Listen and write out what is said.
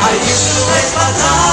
Hay que